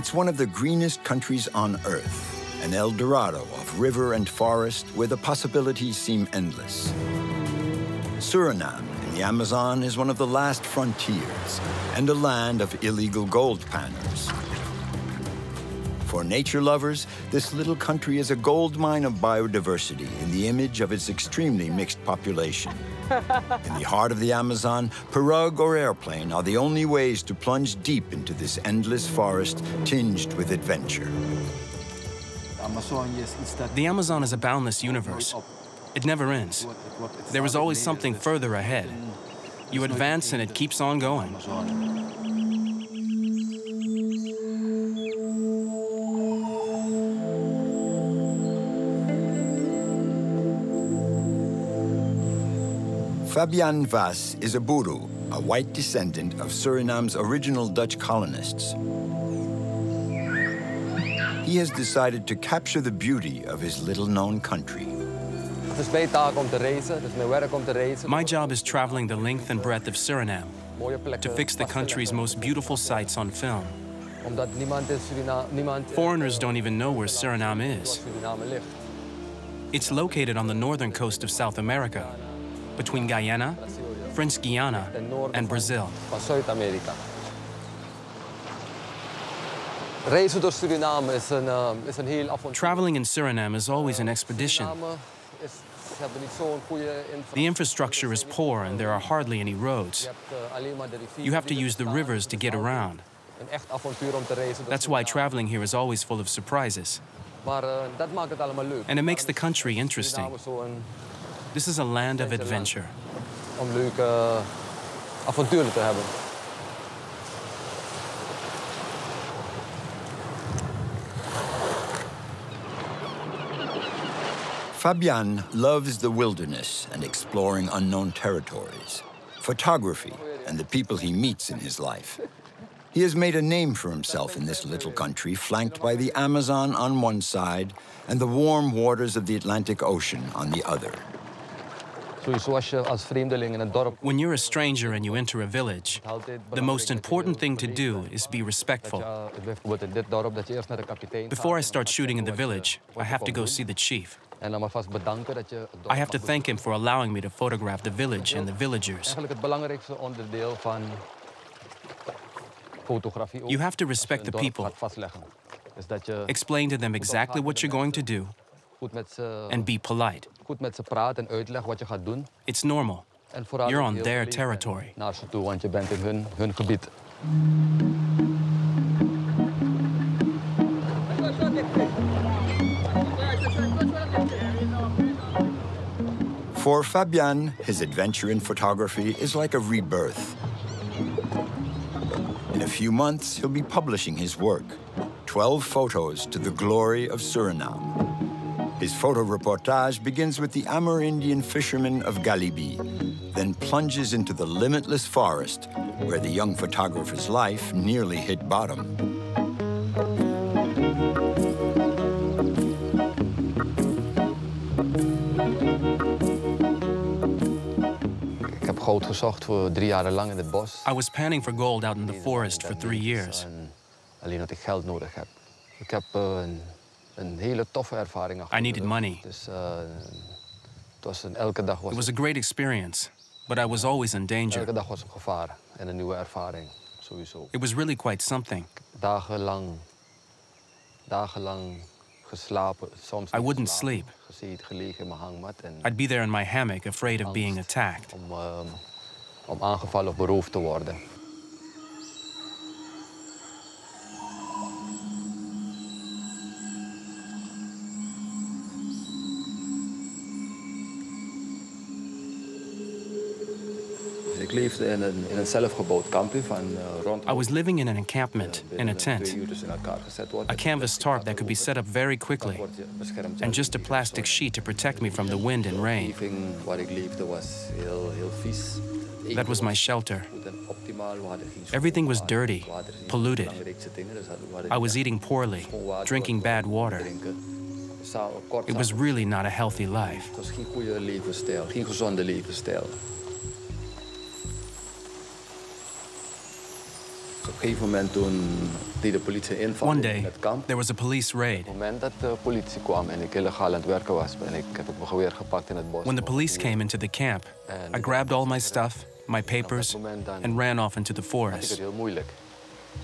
It's one of the greenest countries on Earth, an El Dorado of river and forest where the possibilities seem endless. Suriname in the Amazon is one of the last frontiers and a land of illegal gold panners. For nature lovers, this little country is a gold mine of biodiversity in the image of its extremely mixed population. in the heart of the Amazon, pirogue or airplane are the only ways to plunge deep into this endless forest tinged with adventure. The Amazon is a boundless universe. It never ends. There is always something further ahead. You advance and it keeps on going. Fabian Vas is a Boeroe, a white descendant of Suriname's original Dutch colonists. He has decided to capture the beauty of his little-known country. My job is traveling the length and breadth of Suriname to fix the country's most beautiful sights on film. Foreigners don't even know where Suriname is. It's located on the northern coast of South America, between Guyana, French Guiana, and Brazil. Traveling in Suriname is always an expedition. The infrastructure is poor and there are hardly any roads. You have to use the rivers to get around. That's why traveling here is always full of surprises. And it makes the country interesting. This is a land of adventure. Fabian loves the wilderness and exploring unknown territories, photography, and the people he meets in his life. He has made a name for himself in this little country, flanked by the Amazon on one side and the warm waters of the Atlantic Ocean on the other. When you're a stranger and you enter a village, the most important thing to do is be respectful. Before I start shooting in the village, I have to go see the chief. I have to thank him for allowing me to photograph the village and the villagers. You have to respect the people. Explain to them exactly what you're going to do and be polite. It's normal. You're on their territory. For Fabian, his adventure in photography is like a rebirth. In a few months, he'll be publishing his work, 12 photos to the glory of Suriname. His photo reportage begins with the Amerindian fishermen of Galibi, then plunges into the limitless forest, where the young photographer's life nearly hit bottom. goud gezocht voor drie jaar lang in het bos. I was panning for gold out in the forest for three years. Alleen dat ik geld nodig heb. Ik heb eh, een, een hele toffe ervaring I needed money. Dus uh, het was een, elke dag was It was a great experience, but I was always in danger. Elke dag was een gevaar en een nieuwe ervaring, sowieso. It was really quite something. Dagenlang, dagenlang geslapen, soms I wouldn't sleep. gelegen in mijn hangmat. En I'd be there in my hammock, afraid of being attacked. Om, um, om aangevallen of beroofd te worden. Ik leefde in een, in een zelfgebouwd kampje van uh, rond... I was living in an encampment, in a tent. A canvas tarp that could be set up very quickly. And just a plastic sheet to protect me from the wind and rain. That was my shelter. Everything was dirty, polluted. I was eating poorly, drinking bad water. It was really not a healthy life. One day, there was a police raid. moment dat de politie kwam en ik illegaal aan het werken was, ben ik, heb ik mijn geweer gepakt in het bos. When the police came into the camp, I grabbed all my stuff, my papers, and ran off into the had ik het forest. heel moeilijk.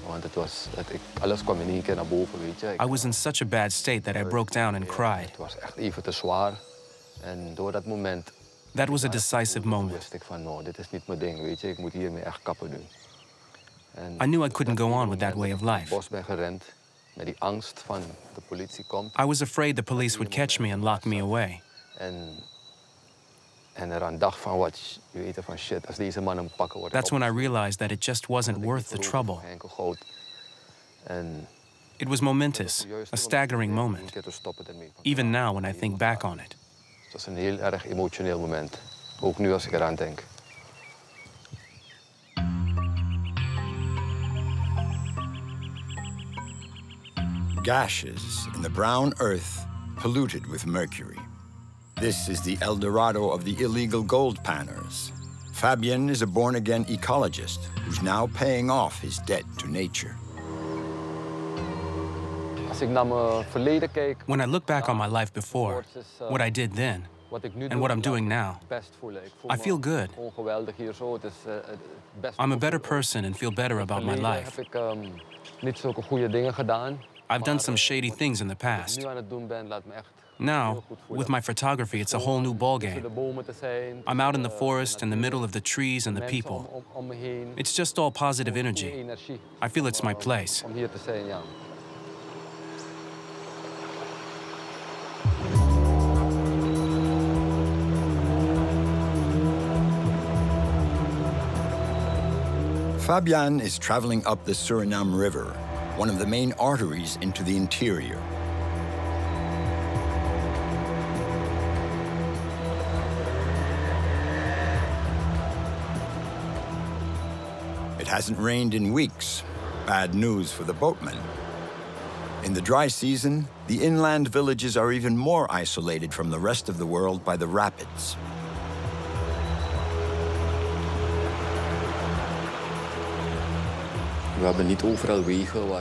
Want het was, het, ik, alles kwam in één keer naar boven, weet je. Ik- I was in such a bad state that I broke down and cried. Het was echt even te zwaar. En door dat moment That was a decisive moment. I knew I couldn't go on with that way of life. bos ben gerend met die angst van de politie komt. I was afraid the police would catch me and lock me away. En, en eraan dacht van, wat, je weet er van shit, als deze man hem pakken wordt. That's when I realized that it just wasn't worth the trouble. Enkel goud. En It was momentous, a staggering moment, keer te stoppen ermee. even now when I think back on it. Het was een heel erg emotioneel moment. Ook nu als ik eraan denk. Gashes in the brown earth polluted with mercury. This is the El Dorado of the illegal gold panners. Fabian is a born-again ecologist who's now paying off his debt to nature. When I look back on my life before, what I did then, and what I'm doing now, I feel good. I'm a better person and feel better about my life. I've done some shady things in the past. Now, with my photography, it's a whole new ballgame. I'm out in the forest, in the middle of the trees and the people. It's just all positive energy. I feel it's my place. Fabian is traveling up the Suriname River, one of the main arteries into the interior. It hasn't rained in weeks. Bad news for the boatmen. In the dry season, the inland villages are even more isolated from the rest of the world by the rapids.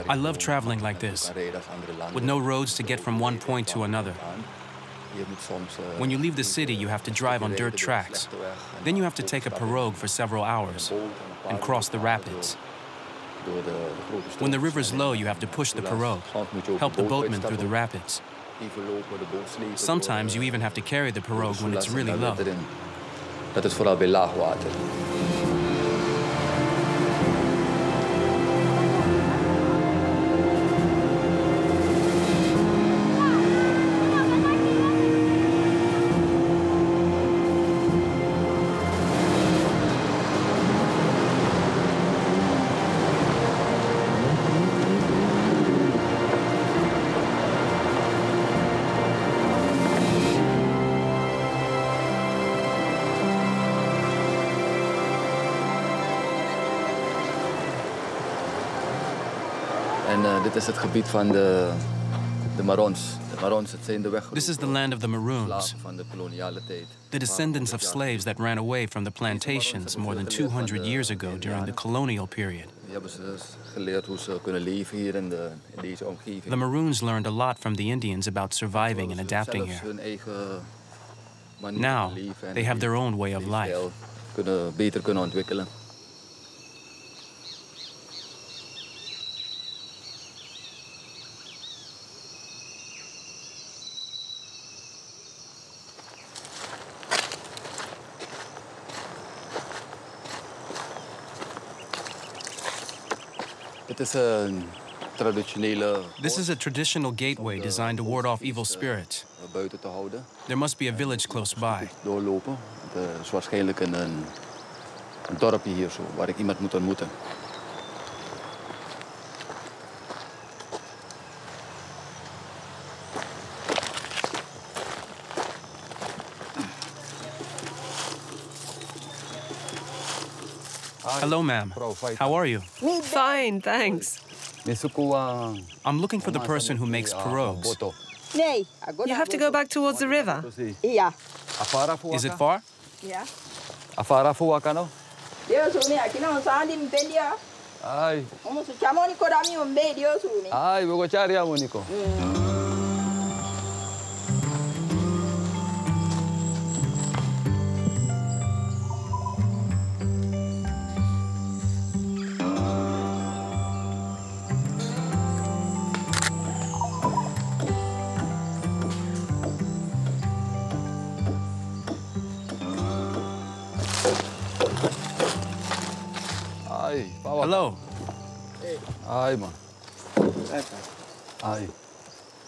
I love traveling like this, with no roads to get from one point to another. When you leave the city, you have to drive on dirt tracks. Then you have to take a pirogue for several hours and cross the rapids. When the river's low, you have to push the pirogue, help the boatmen through the rapids. Sometimes you even have to carry the pirogue when it's really low. Dat is vooral bij laag water. Is het gebied van de, de Marons. De Marons, het zijn de weg. This is the land of the Maroons, van de koloniale tijd. the descendants of slaves that ran away from the plantations more than 200 years ago during the colonial period. Die hebben ze dus geleerd hoe ze kunnen leven hier in, de, in deze omgeving. The Maroons learned a lot from the Indians about surviving and adapting here. hun eigen manier Now, van leven en they have their own way of life. Het is een traditionele This is a traditional gateway designed to ward off evil spirits. eh, buiten te houden. There must be a village close by. doorlopen. Het is waarschijnlijk een, een, een dorpje hier zo, waar ik iemand moet ontmoeten. Hello, ma'am. How are you? Fine, thanks. I'm looking for the person who makes pirogues. Nee. You have to go back towards the river. Ja. Is it far? Ja. Afara fuwa ka no? Leo so niko. Ay, pawa. Hello. Ai, man. Ai.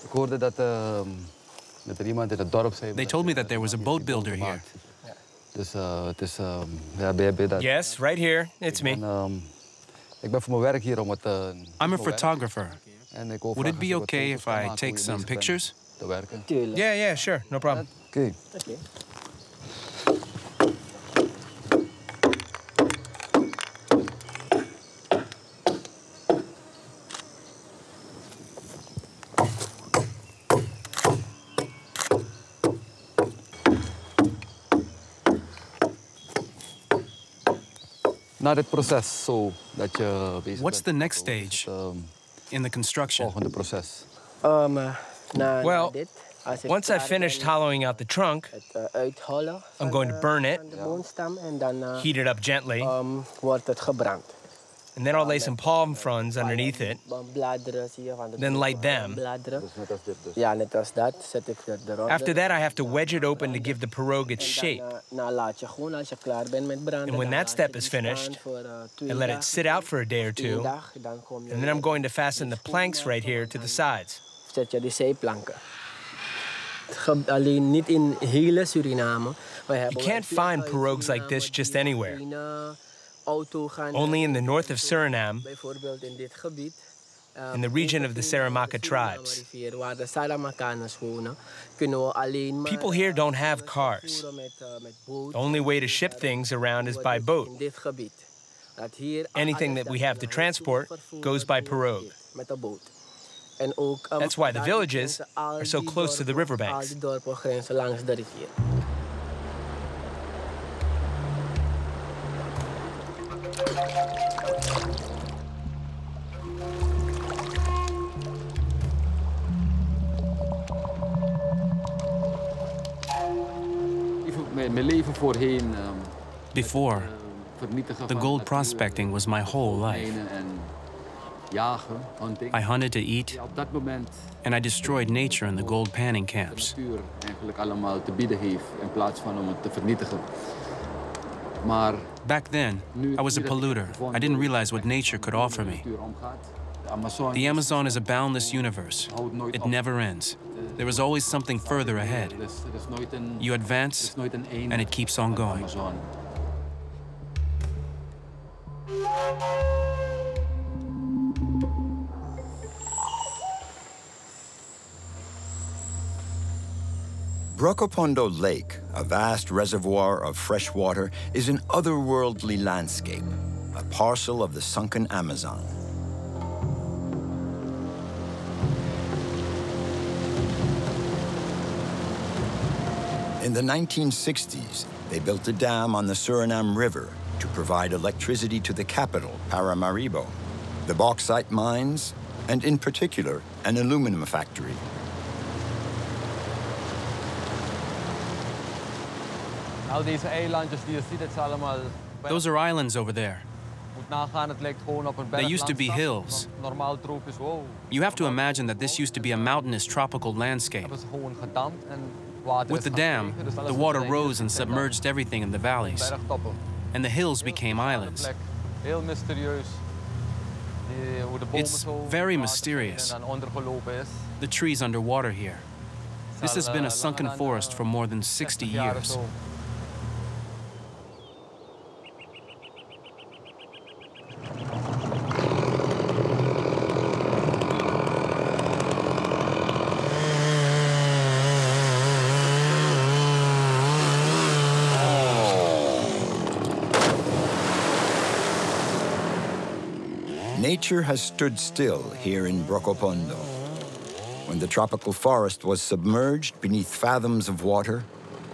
Ik hoorde dat, ehm, dat er iemand in het dorp zei... They told me that there was a je boat builder here. Dus eh, het is... ehm, ja, ben je, dat... Yes, right here. It's me. Ehm, ik ben voor mijn werk hier om het... eh, I'm a photographer. En ik wil Would it be of je wat okay if I take some pictures? Te werken. Tuurlijk. Yeah, yeah, sure. No problem. Oké. Oké. Na proces, zo dat je bezig What's bent, the next zo is het, stage ehm, in the construction? volgende proces. Um, eh, Well, na dit, als ik Once I've finished hollowing out the trunk, I'm going to burn it. van de boomstam en dan heat it up gently, um, wordt het gebrand. And then I'll lay some palm fronds underneath it. Van Bladeren zie je van de Then light them. Bladeren. Dus net als dit dus. Ja, net als dat zet ik het erop. After that, I have to wedge it open to give the pirogue its shape. Uh, nou, laat je gewoon als je klaar bent met branden. And when that step is finished, staan voor, uh, twee I let it sit out for a day or two, dag, dan kom je and then I'm going to fasten the planks right here to the sides. zet je die zeeplanken. Ge- Alleen niet in hele Suriname. We hebben can't find in pirogues like this just anywhere. Geen, eh, auto gaan Only in the north of Suriname, Bijvoorbeeld in dit gebied. eh, in the region of the in Saramacca de Suriname tribes. rivier, waar de Saramacanos wonen, kunnen we alleen maar... People here eh, don't have cars. Met, eh, met boot. The only way to ship things around is by boat. In dit gebied. Dat hier Anything that we have to transport goes by pirogue. Met een boot. En ook, That's why the villages are so close to the riverbanks. Ehm, Before, ehm, the gold prospecting was my whole life. mijnen En jagen, hunting. I hunted to eat, Ja, op dat moment and I destroyed nature in the gold panning camps. natuur eigenlijk allemaal te bieden heeft in plaats van om het te vernietigen. Maar Back then, I was a nu dat ik polluter. I didn't realize what nature could offer me. Natuur omgaat. De Amazon, The Amazon is a boundless universe. It never ends. There is always something further ahead. Is, is nooit een, You advance, is nooit een einde and it keeps on going. Amazon. Brokopondo Lake, a vast reservoir of fresh water, is an otherworldly landscape, a parcel of the sunken Amazon. In the 1960s, they built a dam on the Suriname River to provide electricity to the capital, Paramaribo, the bauxite mines, and in particular, an aluminum factory. Al deze eilandjes die je ziet, het zijn allemaal... Those are islands over there. moet nagaan, het lijkt gewoon op een They used to be hills. Nor- Normaal tropisch, wow. You have to imagine that this used to be a mountainous tropical landscape. With the dam, the water er rose and submerged everything in the valleys, and the hills became islands. It's very mysterious. The trees underwater here. This has been a sunken forest for more than 60 60 jaar of years. Nature has stood still here in Brokopondo. When the tropical forest was submerged beneath fathoms of water,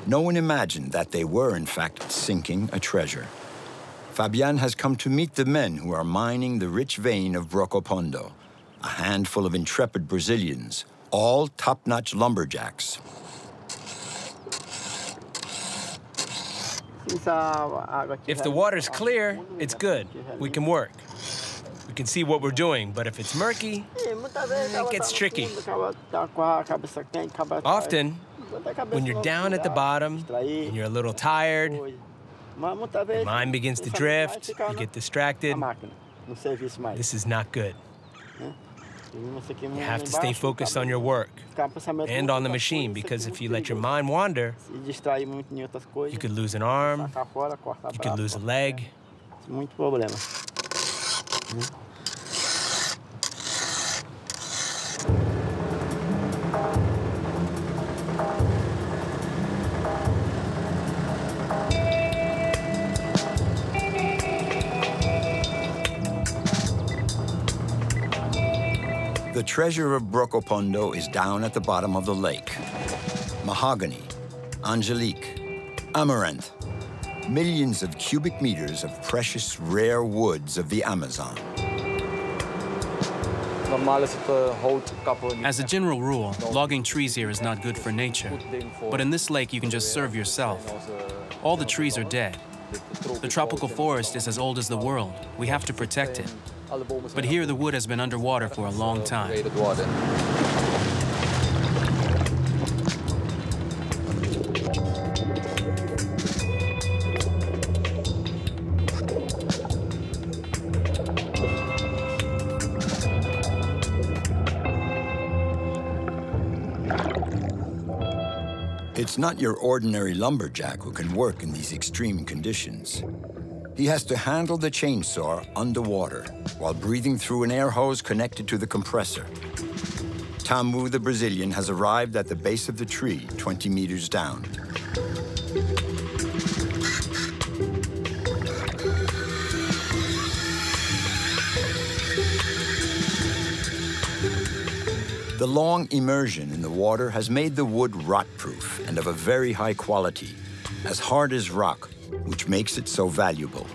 no one imagined that they were, in fact, sinking a treasure. Fabian has come to meet the men who are mining the rich vein of Brokopondo, a handful of intrepid Brazilians, all top-notch lumberjacks. If the water's clear, it's good. We can work. We can see what we're doing, but if it's murky, it gets tricky. Often, when you're down at the bottom and you're a little tired, your mind begins to drift, you get distracted. This is not good. You have to stay focused on your work and on the machine because if you let your mind wander, you could lose an arm, you could lose a leg. The treasure of Brokopondo is down at the bottom of the lake. Mahogany, angelique, amaranth, millions of cubic meters of precious rare woods of the Amazon. As a general rule, logging trees here is not good for nature. But in this lake, you can just serve yourself. All the trees are dead. The tropical forest is as old as the world. We have to protect it. But here, the wood has been underwater for a long time. It's not your ordinary lumberjack who can work in these extreme conditions. He has to handle the chainsaw underwater while breathing through an air hose connected to the compressor. Tamu, the Brazilian, has arrived at the base of the tree, 20 meters down. The long immersion in the water has made the wood rot-proof and of a very high quality, as hard as rock, which makes it so valuable.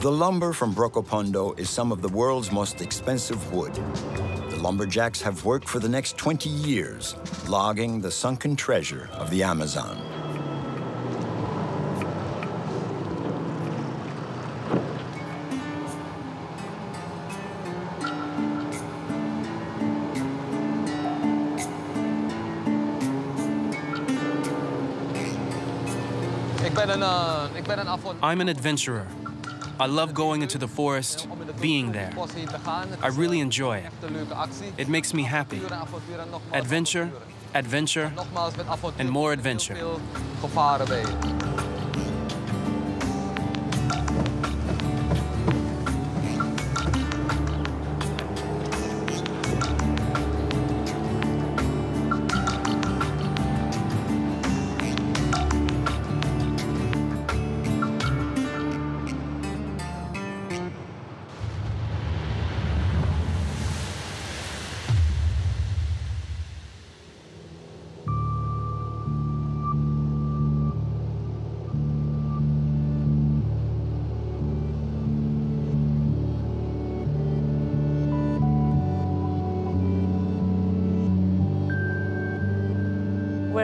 The lumber from Brokopondo is some of the world's most expensive wood. The lumberjacks have worked for the next 20 years, logging the sunken treasure of the Amazon. I'm an adventurer. I love going into the forest, being there. I really enjoy it. It makes me happy. Adventure, adventure, and more adventure.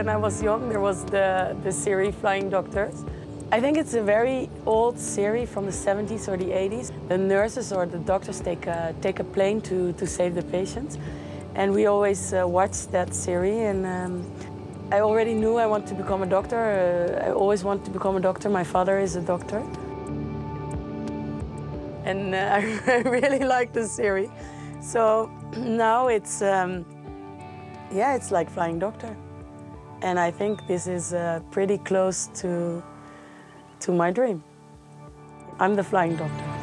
When I was young, there was the, the series Flying Doctors. I think it's a very old series from the 70s or the 80s. The nurses or the doctors take a, take a plane to, to save the patients. And we always uh, watched that series. And um, I already knew I wanted to become a doctor. Uh, I always wanted to become a doctor. My father is a doctor. And uh, I really like the series. So now it's, um, yeah, it's like Flying Doctor. And I think this is uh, pretty close to, to my dream. I'm the flying doctor.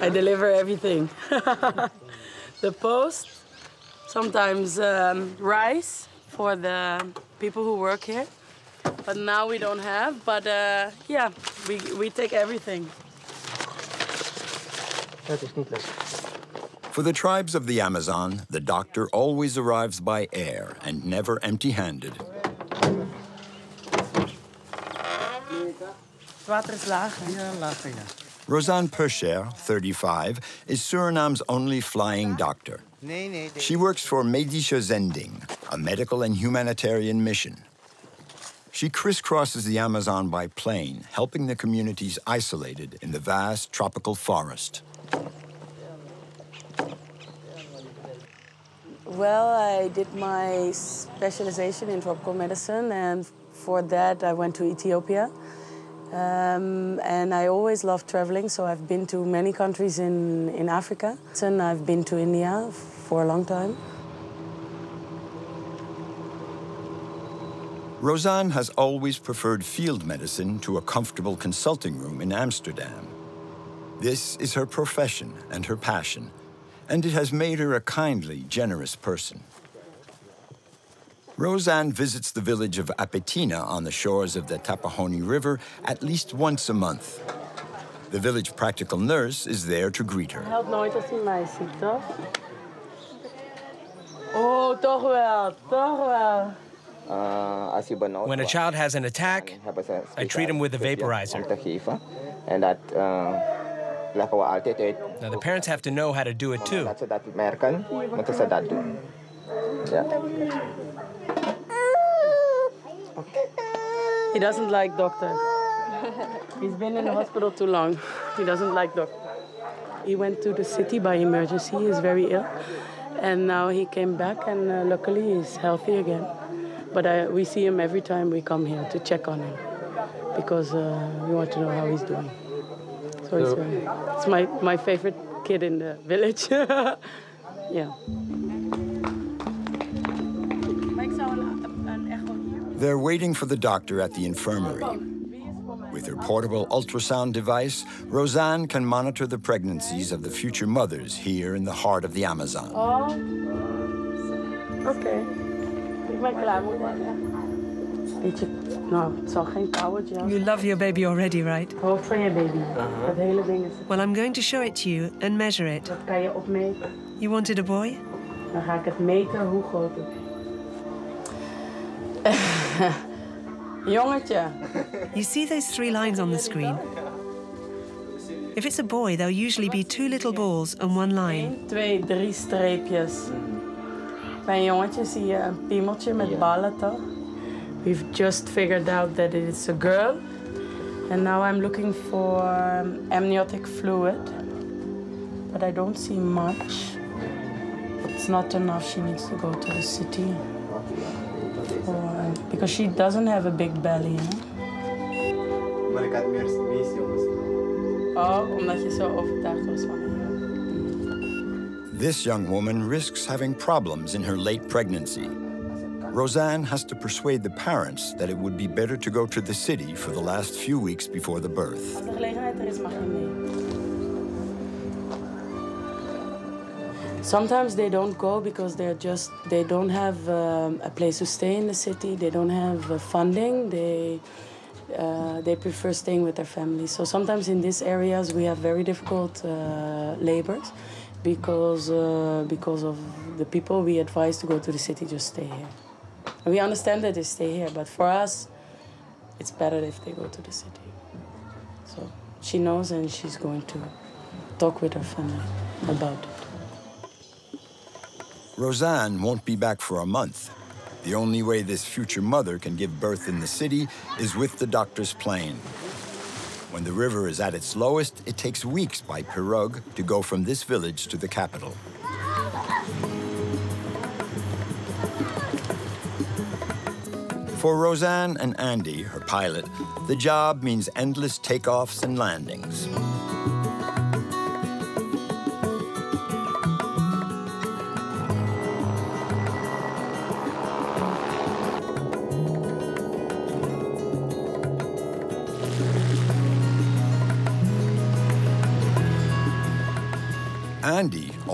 I deliver everything. the post, sometimes um, rice for the people who work here. But now we don't have, but uh, yeah, we, we take everything. For the tribes of the Amazon, the doctor always arrives by air and never empty-handed. Water is lager. Rosanne Peuscher, 35, is Suriname's only flying doctor. She works for Medische Zending, a medical and humanitarian mission. She crisscrosses the Amazon by plane, helping the communities isolated in the vast tropical forest. Well, I did my specialization in tropical medicine, and for that, I went to Ethiopia. Um, and I always love traveling, so I've been to many countries in, in Africa. And I've been to India for a long time. Rosanne has always preferred field medicine to a comfortable consulting room in Amsterdam. This is her profession and her passion, and it has made her a kindly, generous person. Rosanne visits the village of Apetina on the shores of the Tapanahony River at least once a month. The village practical nurse is there to greet her. Helpt nooit als hij mij toch? Oh, toch wel, toch wel. When a child has an attack, I treat him with a vaporizer. En dat laten we altijd uit. Now the parents have to know how to do it too. Dat ze dat merken, moeten ze dat doen. Ja. He doesn't like doctor. He's been in the hospital too long. He doesn't like doctor. He went to the city by emergency. He's very ill. And now he came back, and uh, luckily he's healthy again. But I, we see him every time we come here to check on him because uh, we want to know how he's doing. So it's, uh, it's my, my favorite kid in the village. yeah. They're waiting for the doctor at the infirmary. With her portable ultrasound device, Rosanne can monitor the pregnancies of the future mothers here in the heart of the Amazon. Oh, okay. You love your baby already, right? Hoofd van je baby. Uh-huh. Dat hele ding is... Well, I'm going to show it to you and measure it. Dat kan je opmeten. You wanted a boy? Dan ga ik het meten hoe groot het is. Jongetje. You see those three lines on the screen? If it's a boy, there'll usually be two little balls and one line. 1, 2, 3 streepjes. Bij jongetje zie je een piemeltje met ballen, toch? We've just figured out that it's a girl. And now I'm looking for um, amniotic fluid. But I don't see much. It's not enough. She needs to go to the city because she doesn't have a big belly. Maar ik had meer jongens. Oh, omdat je zo overtuigd was van This young woman risks having problems in her late pregnancy. Rosanne has to persuade the parents that it would be better to go to the city for the last few weeks before the birth. Sometimes they don't go because they're just they don't have um, a place to stay in the city. They don't have uh, funding. They uh, they prefer staying with their families. So sometimes in these areas we have very difficult uh, labors because uh, because of the people we advise to go to the city. Just stay here. And we understand that they stay here, but for us, it's better if they go to the city. So she knows, and she's going to talk with her family about it. Rosanne won't be back for a month. The only way this future mother can give birth in the city is with the doctor's plane. When the river is at its lowest, it takes weeks by pirogue to go from this village to the capital. For Rosanne and Andy, her pilot, the job means endless takeoffs and landings.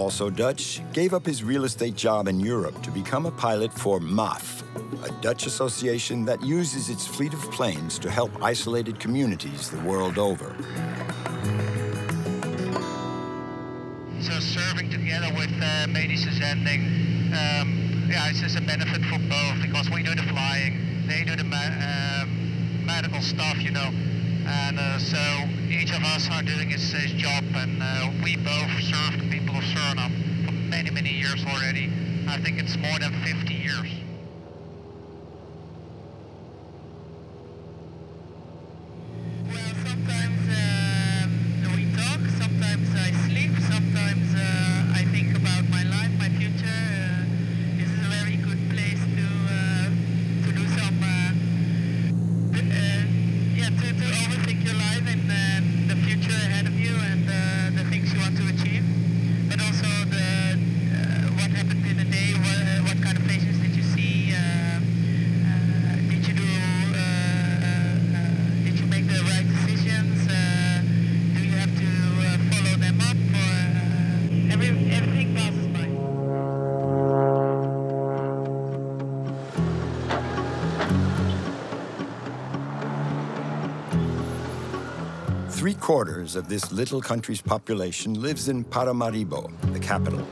Also Dutch, gave up his real estate job in Europe to become a pilot for MAF, a Dutch association that uses its fleet of planes to help isolated communities the world over. So serving together with uh, Medische Zending, um, yeah, it's just a benefit for both because we do the flying, they do the uh, medical stuff, you know. And uh, so each of us are doing his, his job, and uh, we both serve Suriname for many, many years already. I think it's more than 50 years. quarters of this little country's population lives in Paramaribo, the capital.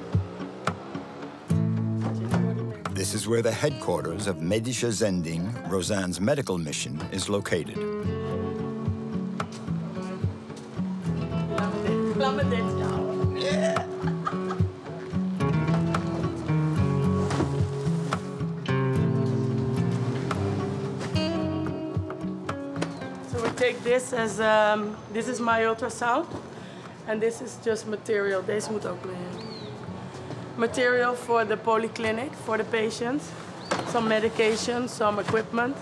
This is where the headquarters of Medische Zending, Rosanne's medical mission, is located. This as, um, this is my ultrasound. And this is just material. Deze moet ook. Material for the polyclinic, for the patients. Some medication, some equipment.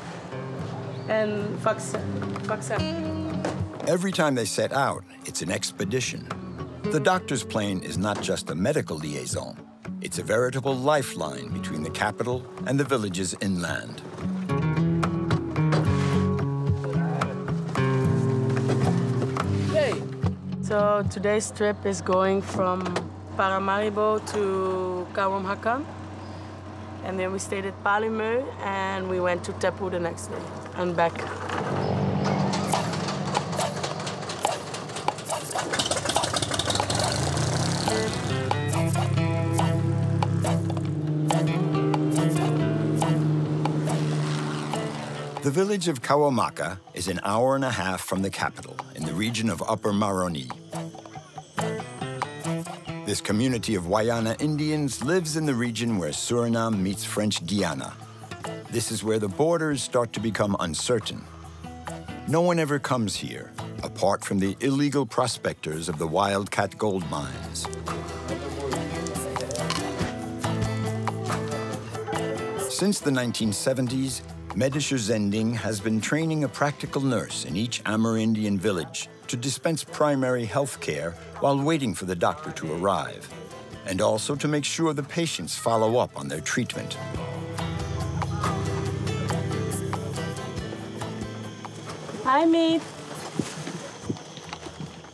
And vaccine. vaccine. Every time they set out, it's an expedition. The doctor's plane is not just a medical liaison. It's a veritable lifeline between the capital and the villages inland. So today's trip is going from Paramaribo to Kawemhakan. And then we stayed at Palumeu and we went to Tepu the next day and back. The village of Kawamaka is an hour and a half from the capital in the region of Upper Maroni. This community of Wayana Indians lives in the region where Suriname meets French Guiana. This is where the borders start to become uncertain. No one ever comes here, apart from the illegal prospectors of the Wildcat gold mines. Since the 1970s, Medische Zending has been training a practical nurse in each Amerindian village to dispense primary health care while waiting for the doctor to arrive, and also to make sure the patients follow up on their treatment. Hi, Meep.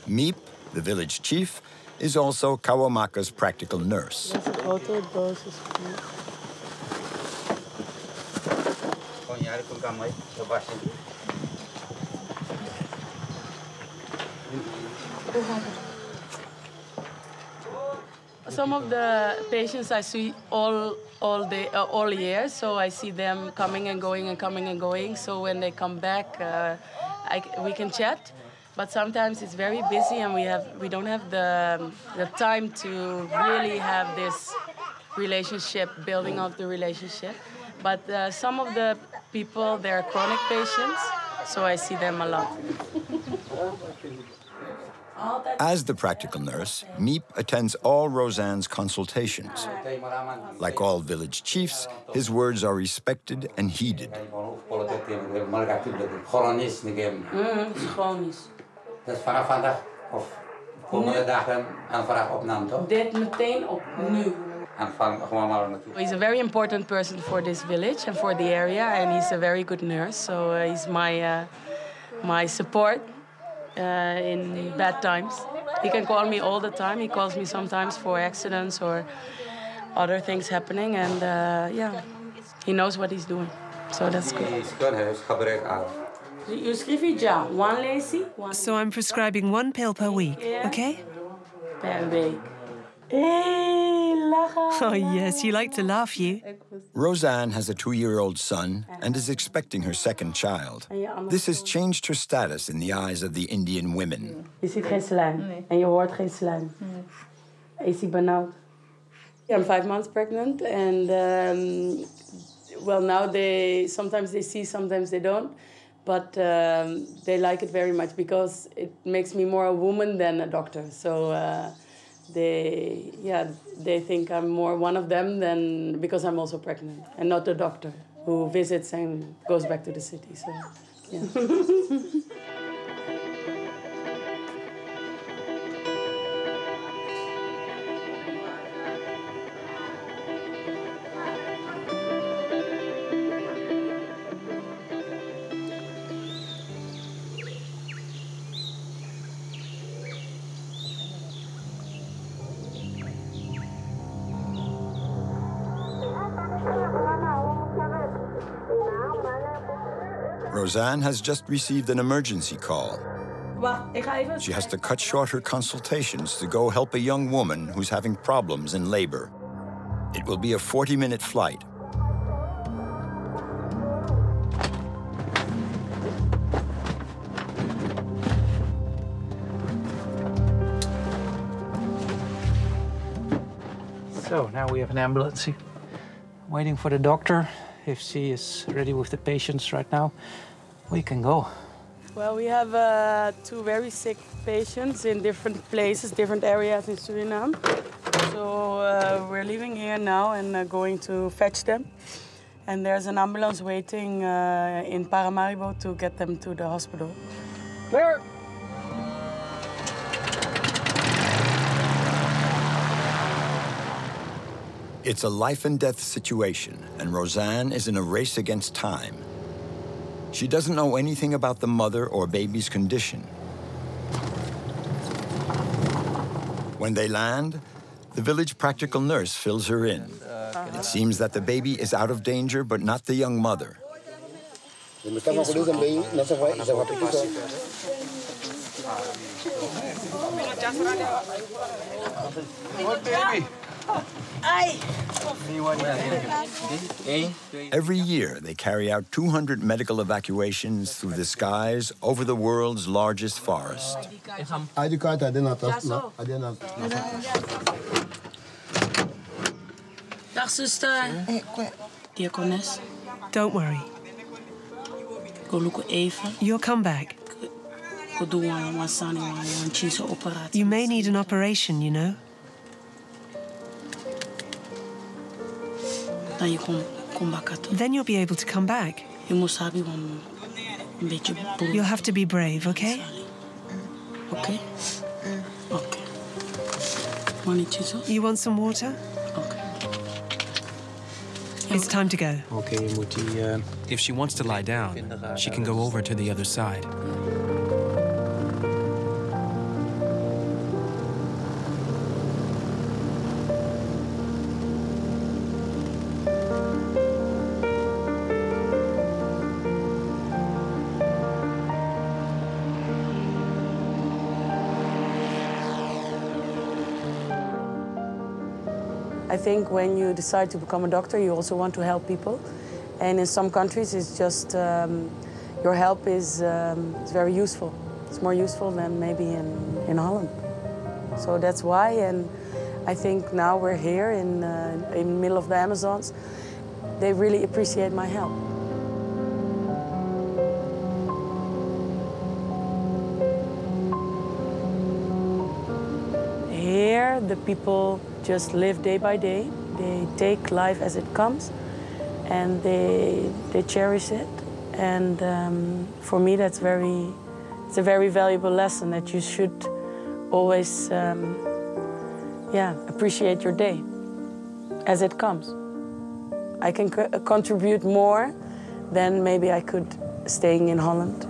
Meep, the village chief, is also Kawamaka's practical nurse. Some of the patients I see all all day uh, all year, so I see them coming and going and coming and going. So when they come back, uh, I, we can chat. But sometimes it's very busy, and we have we don't have the the time to really have this relationship, building of the relationship. But uh, some of the people, they're chronic patients, so I see them a lot. As the practical nurse, Meep attends all Rosanne's consultations. Like all village chiefs, his words are respected and heeded. He's a very important person for this village and for the area, and he's a very good nurse. So uh, he's my uh, my support uh, in bad times. He can call me all the time. He calls me sometimes for accidents or other things happening, and uh, yeah, he knows what he's doing. So that's good. one lazy. So I'm prescribing one pill per week, okay? Per week. Oh, yes, you like to laugh, you. Rosanne has a two year old son and is expecting her second child. This has changed her status in the eyes of the Indian women. Je ziet geen slijm en je hoort geen slijm. Is hij benauwd? I'm five months pregnant, and um, well, now they sometimes they see, sometimes they don't, but um, they like it very much because it makes me more a woman than a doctor. So. Uh, they yeah they think I'm more one of them than because I'm also pregnant and not the doctor who visits and goes back to the city. So yeah. Rosanne has just received an emergency call. She has to cut short her consultations to go help a young woman who's having problems in labor. It will be a 40-minute flight. So now we have an ambulance waiting for the doctor. If she is ready with the patients right now, we can go. Well, we have uh, two very sick patients in different places, different areas in Suriname. So uh, we're leaving here now and uh, going to fetch them. And there's an ambulance waiting uh, in Paramaribo to get them to the hospital. Clear! It's a life and death situation, and Rosanne is in a race against time. She doesn't know anything about the mother or baby's condition. When they land, the village practical nurse fills her in. It seems that the baby is out of danger, but not the young mother. Baby? Every year, they carry out 200 medical evacuations through the skies over the world's largest forest. Dag zuster. Diakones. Don't worry. You'll come back. You may need an operation, you know. Then you'll be able to come back. You'll have to be brave, okay? Okay. Okay. You want some water? Okay. It's time to go. Okay, If she wants to lie down, she can go over to the other side. I think when you decide to become a doctor, you also want to help people. And in some countries, it's just um, your help is, um, very useful. It's more useful than maybe in, in Holland. So that's why, and I think now we're here in, uh, in the middle of the Amazons. They really appreciate my help. The people just live day by day. They take life as it comes, and they they cherish it. And um, for me, that's very it's a very valuable lesson that you should always um, yeah appreciate your day as it comes. I can co contribute more than maybe I could staying in Holland.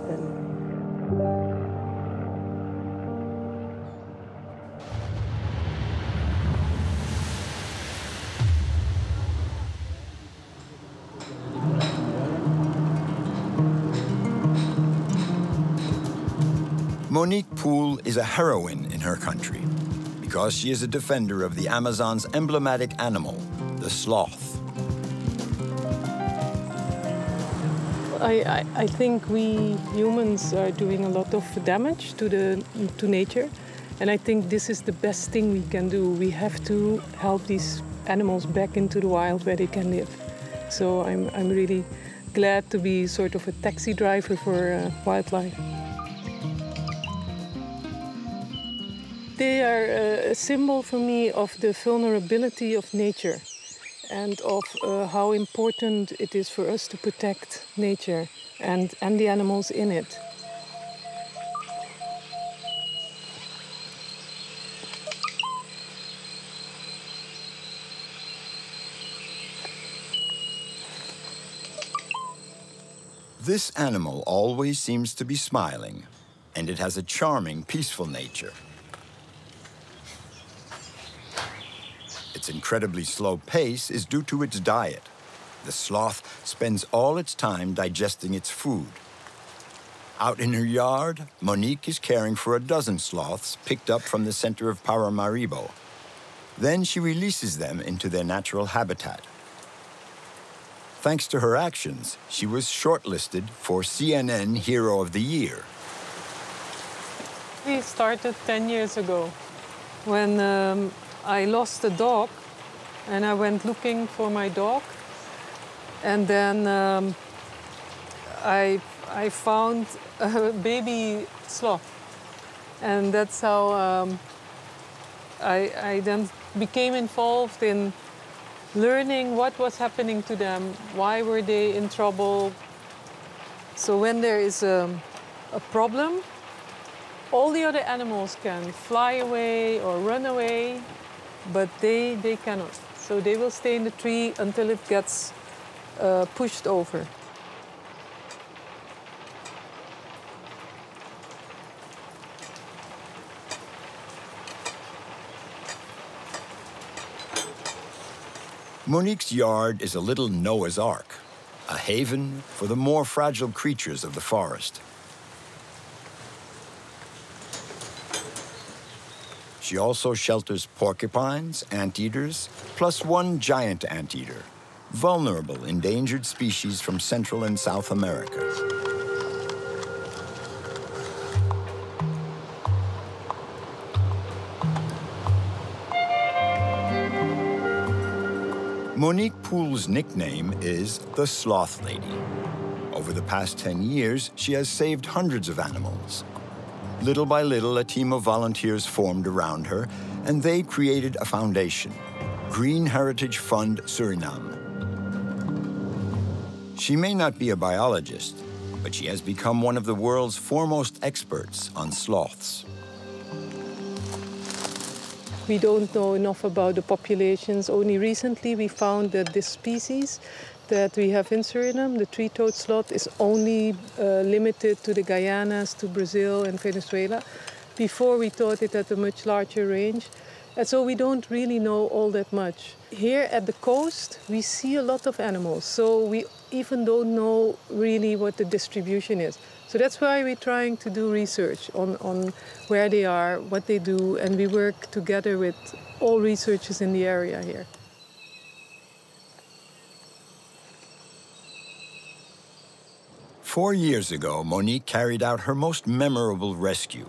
Monique Pool is a heroine in her country because she is a defender of the Amazon's emblematic animal, the sloth. I, I, I, think we humans are doing a lot of damage to, the, to nature. And I think this is the best thing we can do. We have to help these animals back into the wild where they can live. So I'm, I'm really glad to be sort of a taxi driver for uh, wildlife. They are a symbol for me of the vulnerability of nature and of uh, how important it is for us to protect nature and, and the animals in it. This animal always seems to be smiling, and it has a charming, peaceful nature. Its incredibly slow pace is due to its diet. The sloth spends all its time digesting its food. Out in her yard, Monique is caring for a dozen sloths picked up from the center of Paramaribo. Then she releases them into their natural habitat. Thanks to her actions, she was shortlisted for CNN Hero of the Year. We started 10 years ago when um, I lost a dog and I went looking for my dog. And then um, I, I found a baby sloth. And that's how um, I, I then became involved in learning what was happening to them, why were they in trouble. So when there is a, a problem, all the other animals can fly away or run away, but they, they cannot. So they will stay in the tree until it gets uh, pushed over. Monique's yard is a little Noah's Ark, a haven for the more fragile creatures of the forest. She also shelters porcupines, anteaters, plus one giant anteater, vulnerable endangered species from Central and South America. Monique Pool's nickname is the Sloth Lady. Over the past 10 years, she has saved hundreds of animals, Little by little, a team of volunteers formed around her, and they created a foundation, Green Heritage Fund Suriname. She may not be a biologist, but she has become one of the world's foremost experts on sloths. We don't know enough about the populations. Only recently we found that this species that we have in Suriname, the three-toed sloth, is only uh, limited to the Guianas, to Brazil and Venezuela. Before we thought it had a much larger range. And so we don't really know all that much. Here at the coast, we see a lot of animals. So we even don't know really what the distribution is. So that's why we're trying to do research on, on where they are, what they do, and we work together with all researchers in the area here. Four years ago, Monique carried out her most memorable rescue.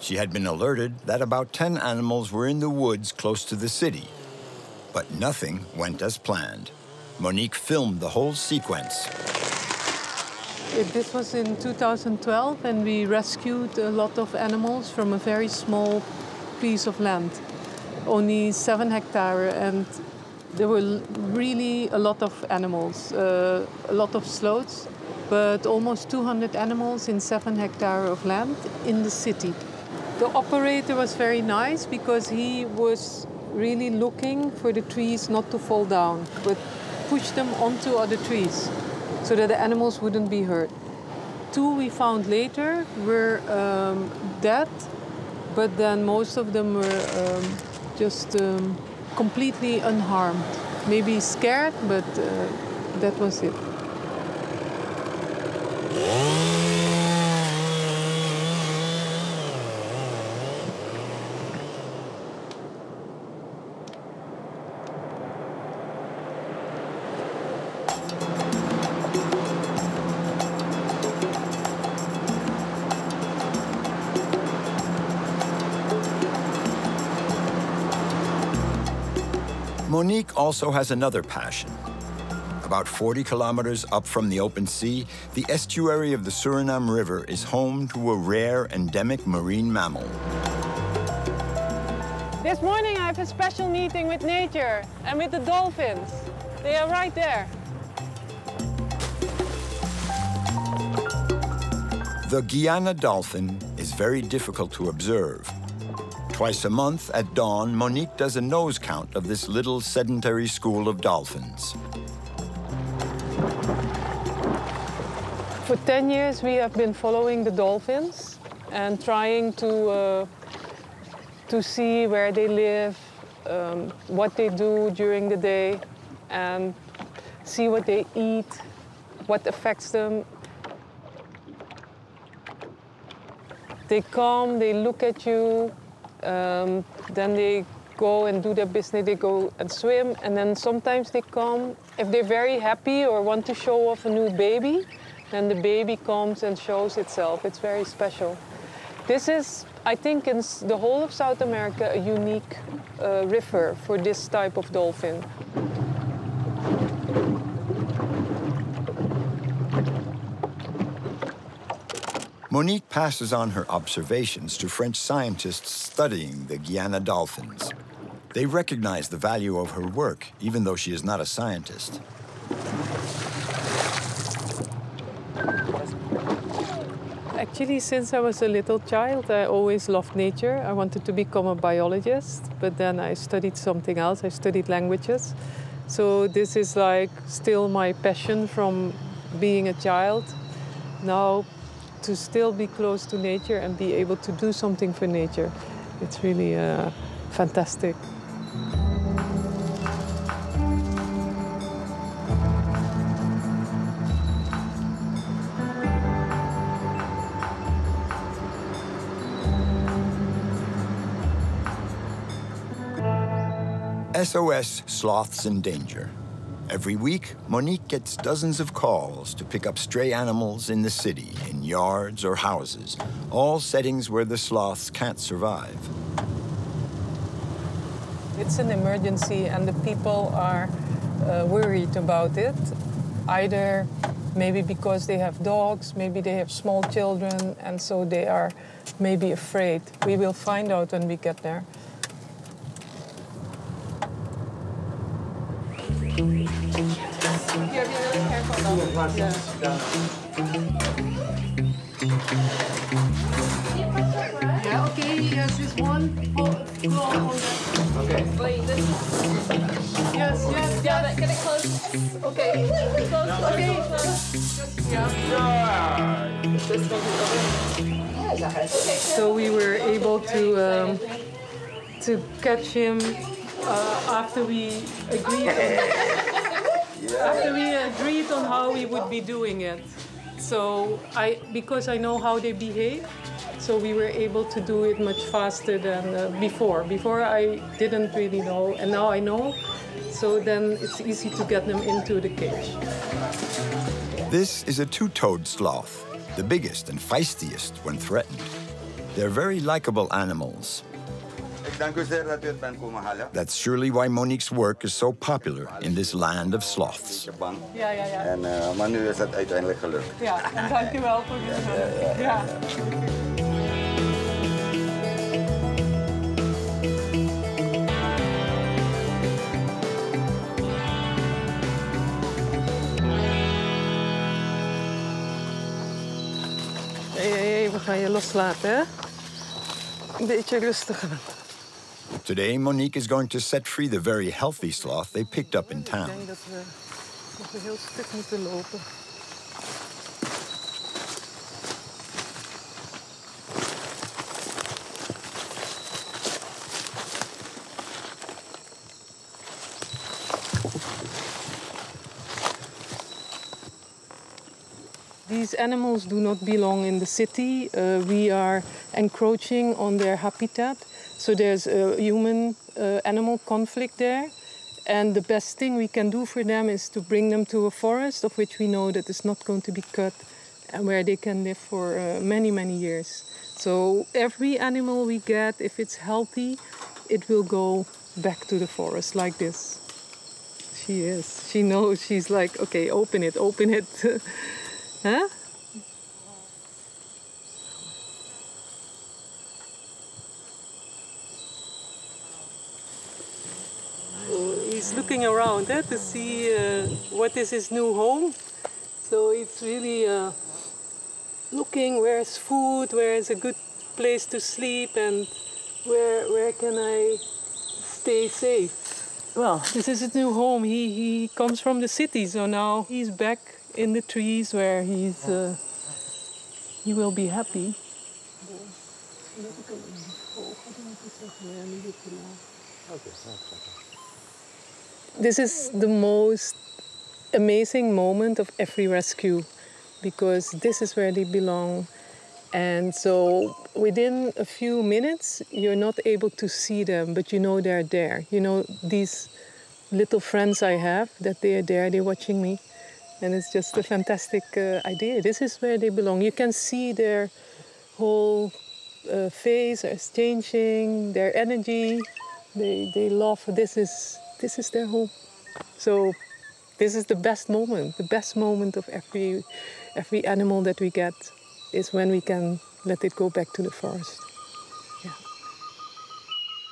She had been alerted that about 10 animals were in the woods close to the city. But nothing went as planned. Monique filmed the whole sequence. This was in 2012, and we rescued a lot of animals from a very small piece of land, only seven hectare, and there were really a lot of animals, uh, a lot of sloths, but almost 200 animals in seven hectare of land in the city. The operator was very nice because he was really looking for the trees not to fall down, but push them onto other trees so that the animals wouldn't be hurt. Two we found later were um, dead, but then most of them were um, just um, completely unharmed. Maybe scared, but uh, that was it. Monique also has another passion about 40 kilometers up from the open sea, the estuary of the Suriname River is home to a rare endemic marine mammal. This morning I have a special meeting with nature and with the dolphins. They are right there. The Guiana dolphin is very difficult to observe. Twice a month at dawn, Monique does a nose count of this little sedentary school of dolphins. For 10 years we have been following the dolphins and trying to, uh, to see where they live, um, what they do during the day, and see what they eat, what affects them. They come, they look at you, um, then they go and do their business, they go and swim, and then sometimes they come, if they're very happy or want to show off a new baby, then the baby comes and shows itself. It's very special. This is, I think, in the whole of South America, a unique uh, river for this type of dolphin. Monique passes on her observations to French scientists studying the Guiana dolphins. They recognize the value of her work, even though she is not a scientist. Actually, since I was a little child, I always loved nature. I wanted to become a biologist, but then I studied something else. I studied languages. So this is like still my passion from being a child. Now to still be close to nature and be able to do something for nature. It's really uh, fantastic. SOS Sloths in Danger. Every week, Monique gets dozens of calls to pick up stray animals in the city, in yards or houses, all settings where the sloths can't survive. It's an emergency and the people are uh, worried about it, either maybe because they have dogs, maybe they have small children, and so they are maybe afraid. We will find out when we get there. Yeah. Yeah, okay, yes, this one. Go Okay. Wait, this Yes, yes, yeah, get it close. Okay. Close, okay. Close. Yeah. So we were able to um, to catch him uh, after we agreed after we agreed on how we would be doing it. So I, because I know how they behave, so we were able to do it much faster than uh, before. Before I didn't really know, and now I know. So then it's easy to get them into the cage. This is a two-toed sloth, the biggest and feistiest when threatened. They're very likable animals, that's surely why Monique's work is so popular in this land of sloths. Ja, ja, ja. En, uh, maar nu is het uiteindelijk gelukt. Ja, en dank u wel voor dit. Ja. ja, Hé, hey, hey, we gaan je loslaten, hè? Een beetje rustiger. Today, Monique is going to set free the very healthy sloth they picked up in town. These animals do not belong in the city. Uh, we are encroaching on their habitat. So there's a human uh, animal conflict there. And the best thing we can do for them is to bring them to a forest of which we know that it's not going to be cut and where they can live for uh, many, many years. So every animal we get, if it's healthy, it will go back to the forest like this. she is. She knows. She's like, okay, open it, open it. huh? he's looking around eh, to see uh, what is his new home. So it's really uh, looking where's food, where is a good place to sleep, and where where can I stay safe. Well, this is his new home. He he comes from the city, so now he's back in the trees where he's uh, he will be happy. This is the most amazing moment of every rescue because this is where they belong. And so within a few minutes, you're not able to see them, but you know they're there. You know, these little friends I have, that they are there, they're watching me. And it's just a fantastic uh, idea. This is where they belong. You can see their whole uh, face is changing, their energy. They, they love this is this is their home. So this is the best moment. The best moment of every every animal that we get is when we can let it go back to the forest. Yeah.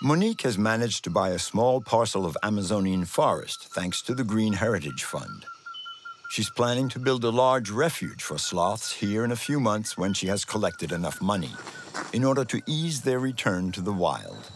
Monique has managed to buy a small parcel of Amazonian forest thanks to the Green Heritage Fund. She's planning to build a large refuge for sloths here in a few months when she has collected enough money in order to ease their return to the wild.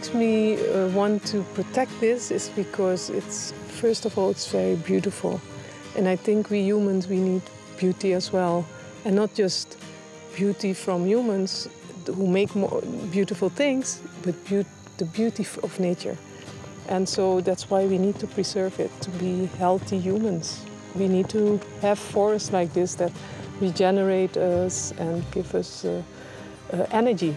Makes me uh, want to protect this is because it's, first of all, it's very beautiful. And I think we humans, we need beauty as well. And not just beauty from humans who make more beautiful things, but be the beauty of nature. And so that's why we need to preserve it, to be healthy humans. We need to have forests like this that regenerate us and give us uh, uh, energy.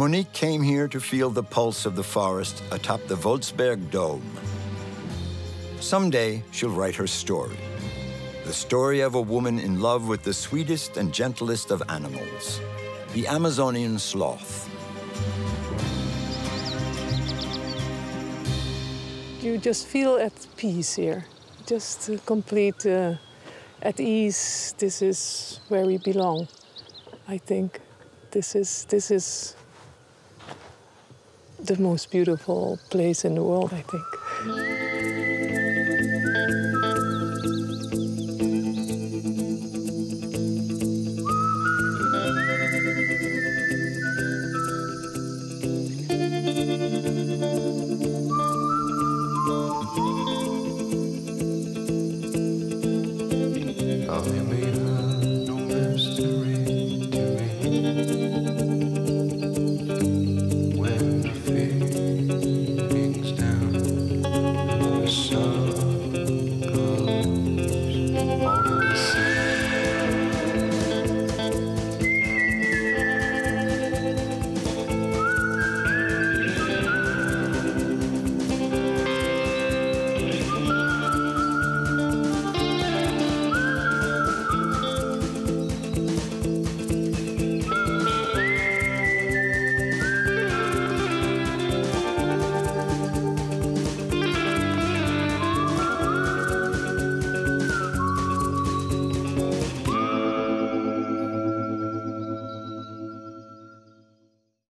Monique came here to feel the pulse of the forest atop the Voltzberg Dome. Someday, she'll write her story. The story of a woman in love with the sweetest and gentlest of animals, the Amazonian sloth. You just feel at peace here, just complete uh, at ease. This is where we belong, I think. This is, this is the most beautiful place in the world, I think.